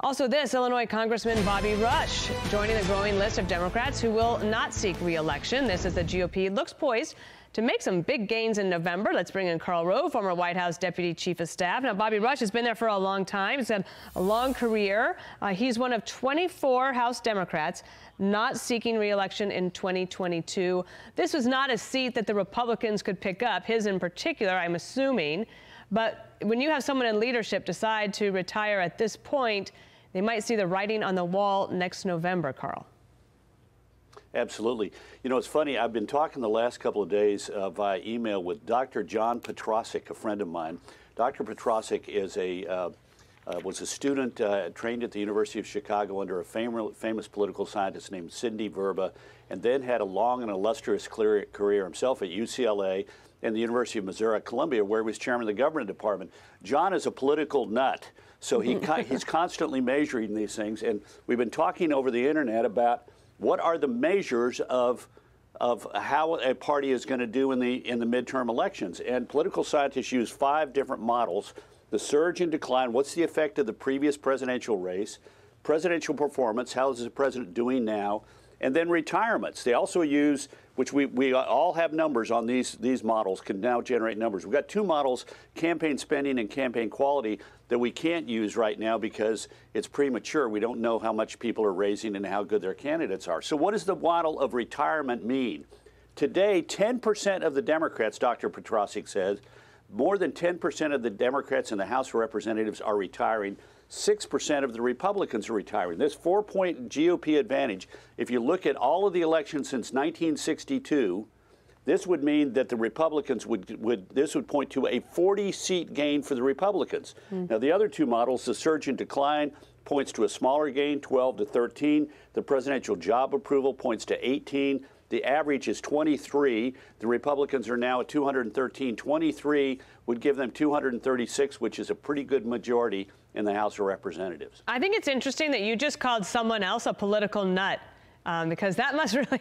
Also, this Illinois Congressman Bobby Rush joining the growing list of Democrats who will not seek re-election. This is the GOP looks poised to make some big gains in November. Let's bring in Karl Rove, former White House Deputy Chief of Staff. Now, Bobby Rush has been there for a long time. He's had a long career. Uh, he's one of 24 House Democrats not seeking re-election in 2022. This was not a seat that the Republicans could pick up, his in particular, I'm assuming. But when you have someone in leadership decide to retire at this point, they might see the writing on the wall next November, Karl. Absolutely. You know, it's funny. I've been talking the last couple of days uh, via email with Dr. John Petrocik, a friend of mine. Dr. Petrocik is a uh, uh, was a student uh, trained at the University of Chicago under a fam famous political scientist named Sidney Verba, and then had a long and illustrious career himself at UCLA and the University of Missouri at Columbia, where he was chairman of the government department. John is a political nut. So he he's constantly measuring these things, and we've been talking over the internet about what are the measures of of how a party is going to do in the in the midterm elections. And political scientists use five different models: the surge and decline. What's the effect of the previous presidential race? Presidential performance. How is the president doing now? And then retirements. They also use, which we, we all have numbers on these, these models, can now generate numbers. We've got two models, campaign spending and campaign quality, that we can't use right now because it's premature. We don't know how much people are raising and how good their candidates are. So, what does the model of retirement mean? Today, 10% of the Democrats, Dr. Petrocik says, more than 10% of the Democrats in the House of Representatives are retiring. 6% of the Republicans are retiring. This four point GOP advantage, if you look at all of the elections since 1962, this would mean that the Republicans would, would this would point to a 40 seat gain for the Republicans. Mm. Now, the other two models, the surge and decline, points to a smaller gain, 12 to 13. The presidential job approval points to 18. The average is 23. The Republicans are now at 213. 23 would give them 236, which is a pretty good majority in the House of Representatives. I think it's interesting that you just called someone else a political nut. Um, because that must really,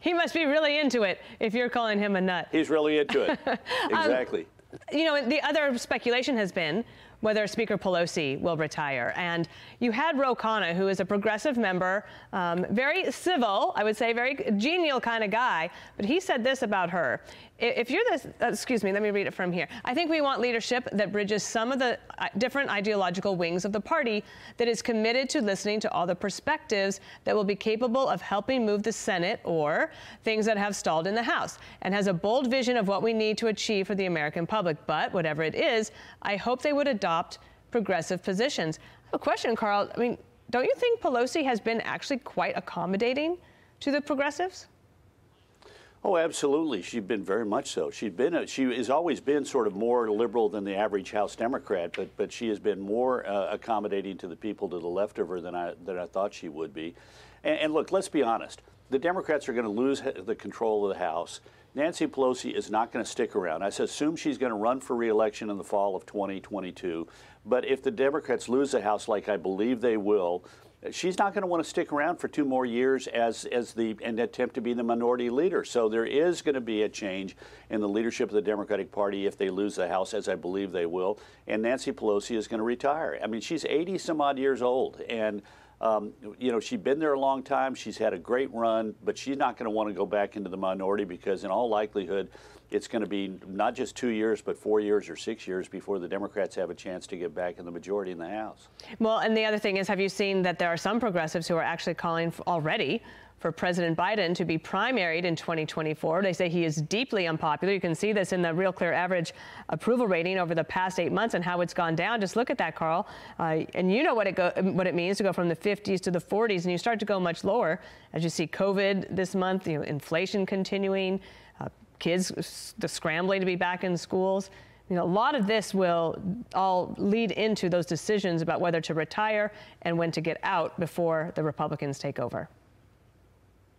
he must be really into it if you're calling him a nut. He's really into it. exactly. Um, you know, the other speculation has been whether Speaker Pelosi will retire. And you had Ro Khanna, who is a progressive member, um, very civil, I would say, very genial kind of guy. But he said this about her. If you're this, uh, excuse me, let me read it from here. I think we want leadership that bridges some of the uh, different ideological wings of the party that is committed to listening to all the perspectives that will be capable of helping move the Senate or things that have stalled in the House and has a bold vision of what we need to achieve for the American public. But whatever it is, I hope they would adopt progressive positions. A question, Karl. I mean, don't you think Pelosi has been actually quite accommodating to the progressives? Oh, absolutely. She's been very much so. She's been a, she has always been sort of more liberal than the average House Democrat, but but she has been more uh, accommodating to the people to the left of her than I than I thought she would be. And, and look, let's be honest. The Democrats are going to lose the control of the House. Nancy Pelosi is not going to stick around. I assume she's going to run for reelection in the fall of 2022. But if the Democrats lose the House, like I believe they will, she's not going to want to stick around for two more years as as the an attempt to be the minority leader. So there is going to be a change in the leadership of the Democratic Party if they lose the House, as I believe they will. And Nancy Pelosi is going to retire. I mean, she's 80 some odd years old, and um, you know, she's been there a long time. She's had a great run, but she's not going to want to go back into the minority because, in all likelihood, it's going to be not just two years, but four years or six years before the Democrats have a chance to get back in the majority in the House. Well, and the other thing is, have you seen that there are some progressives who are actually calling already for President Biden to be primaried in 2024. They say he is deeply unpopular. You can see this in the Real Clear average approval rating over the past eight months and how it's gone down. Just look at that, Karl. Uh, and you know what it, go, what it means to go from the 50s to the 40s, and you start to go much lower as you see COVID this month, you know, inflation continuing, uh, kids the scrambling to be back in schools. You know, a lot of this will all lead into those decisions about whether to retire and when to get out before the Republicans take over.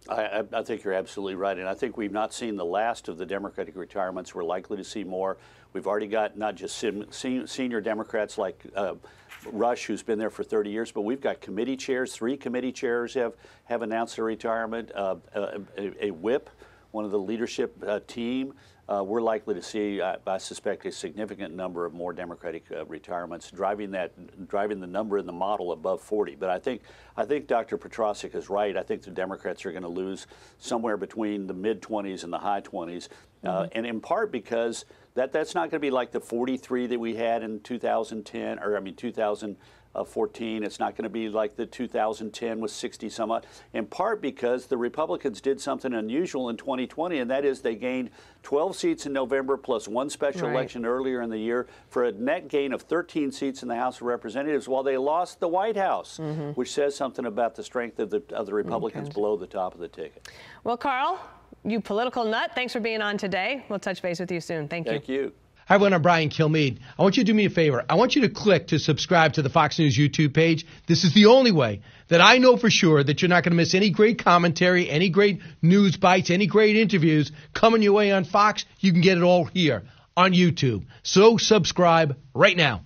I, I, think you're absolutely right. And I think we've not seen the last of the Democratic retirements. We're likely to see more. We've already got not just senior Democrats like uh, Rush, who's been there for 30 years, but we've got committee chairs. Three committee chairs have, have announced their retirement. Uh, a, a, whip, one of the leadership uh, team, uh, we're likely to see, I, I, suspect, a significant number of more Democratic uh, retirements, driving that, driving the number in the model above 40. But I think, I think Dr. Petrocik is right. I think the Democrats are going to lose somewhere between the mid 20s and the high 20s, uh, mm-hmm. and in part because that that's not going to be like the 43 that we had in 2010, or I mean 2000 of 14. It's not going to be like the 2010 with 60 some odd, in part because the Republicans did something unusual in 2020, and that is they gained 12 seats in November plus one special right. election earlier in the year for a net gain of 13 seats in the House of Representatives while they lost the White House, mm-hmm. which says something about the strength of the, of the Republicans okay. below the top of the ticket. Well, Karl, you political nut, thanks for being on today. We'll touch base with you soon. Thank you. Thank you. Hi, everyone. I'm Brian Kilmeade. I want you to do me a favor. I want you to click to subscribe to the Fox News YouTube page. This is the only way that I know for sure that you're not going to miss any great commentary, any great news bites, any great interviews coming your way on Fox. You can get it all here on YouTube. So subscribe right now.